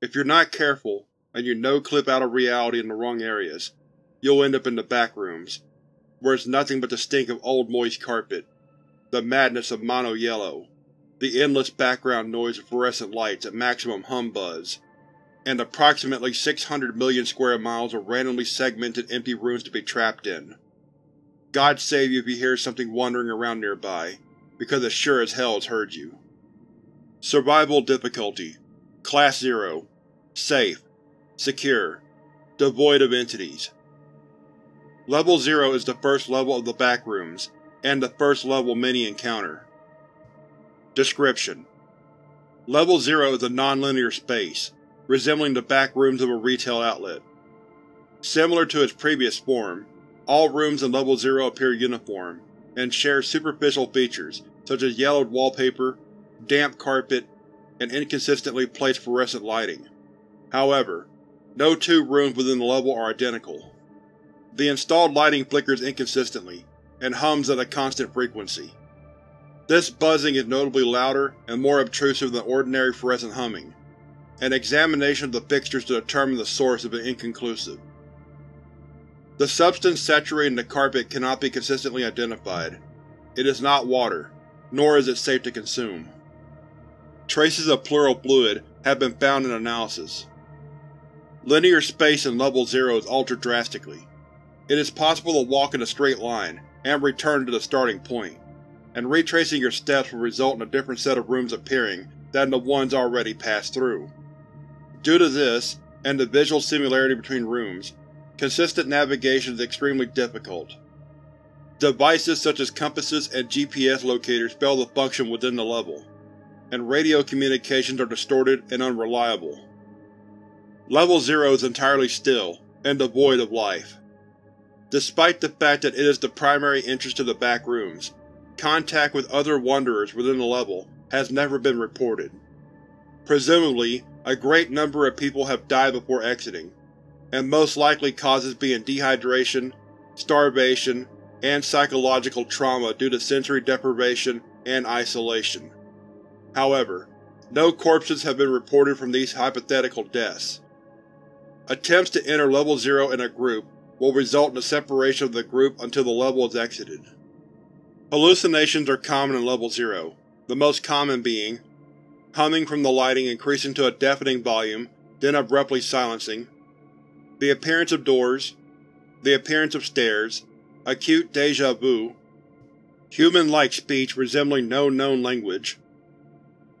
If you're not careful, and you no-clip out of reality in the wrong areas, you'll end up in the back rooms, where it's nothing but the stink of old moist carpet, the madness of mono yellow, the endless background noise of fluorescent lights at maximum hum buzz, and approximately 600 million square miles of randomly segmented empty rooms to be trapped in. God save you if you hear something wandering around nearby, because it sure as hell has heard you. Survival Difficulty Class 0 Safe Secure Devoid of entities Level 0 is the first level of the backrooms, and the first level mini-encounter. Description: Level 0 is a non-linear space, resembling the back rooms of a retail outlet. Similar to its previous form, all rooms in Level 0 appear uniform, and share superficial features such as yellowed wallpaper, damp carpet, and inconsistently placed fluorescent lighting. However, no two rooms within the level are identical. The installed lighting flickers inconsistently, and hums at a constant frequency. This buzzing is notably louder and more obtrusive than ordinary fluorescent humming. An examination of the fixtures to determine the source has been inconclusive. The substance saturating the carpet cannot be consistently identified. It is not water, nor is it safe to consume. Traces of pleural fluid have been found in analysis. Linear space in Level 0 is altered drastically. It is possible to walk in a straight line, and return to the starting point, and retracing your steps will result in a different set of rooms appearing than the ones already passed through. Due to this, and the visual similarity between rooms, consistent navigation is extremely difficult. Devices such as compasses and GPS locators fail to function within the level, and radio communications are distorted and unreliable. Level 0 is entirely still, and devoid of life. Despite the fact that it is the primary interest of the back rooms, contact with other Wanderers within the level has never been reported. Presumably, a great number of people have died before exiting, and most likely causes being dehydration, starvation, and psychological trauma due to sensory deprivation and isolation. However, no corpses have been reported from these hypothetical deaths. Attempts to enter Level 0 in a group will result in the separation of the group until the level is exited. Hallucinations are common in Level 0, the most common being humming from the lighting increasing to a deafening volume, then abruptly silencing, the appearance of doors, the appearance of stairs, acute deja vu, human-like speech resembling no known language,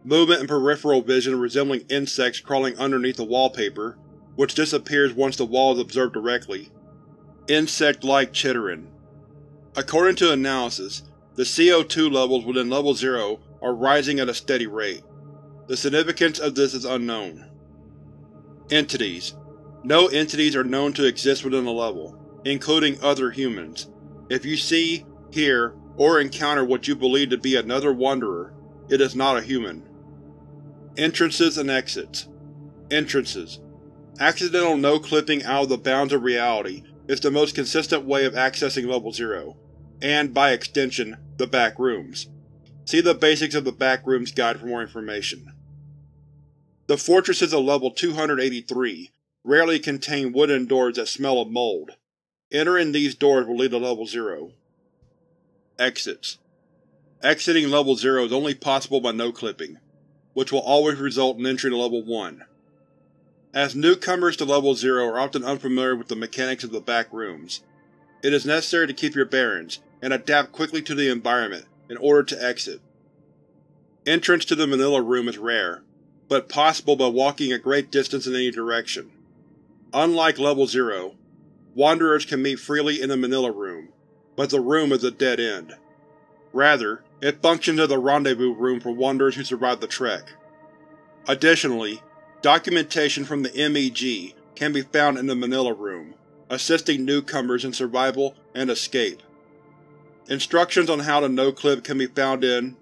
movement and peripheral vision resembling insects crawling underneath the wallpaper, which disappears once the wall is observed directly, insect-like chittering. According to analysis, the CO2 levels within Level 0 are rising at a steady rate. The significance of this is unknown. Entities No entities are known to exist within the level, including other humans. If you see, hear, or encounter what you believe to be another Wanderer, it is not a human. Entrances and Exits Entrances Accidental no-clipping out of the bounds of reality is the most consistent way of accessing Level 0, and, by extension, the back rooms. See the Basics of the Back Rooms guide for more information. The fortresses of Level 283 rarely contain wooden doors that smell of mold. Entering these doors will lead to Level 0. Exits Exiting Level 0 is only possible by no-clipping, which will always result in entry to Level 1. As newcomers to Level 0 are often unfamiliar with the mechanics of the back rooms, it is necessary to keep your bearings and adapt quickly to the environment in order to exit. Entrance to the Manila Room is rare, but possible by walking a great distance in any direction. Unlike Level 0, Wanderers can meet freely in the Manila Room, but the room is a dead end. Rather, it functions as a rendezvous room for Wanderers who survive the trek. Additionally, Documentation from the MEG can be found in the Manila Room, assisting newcomers in survival and escape. Instructions on how to no-clip can be found in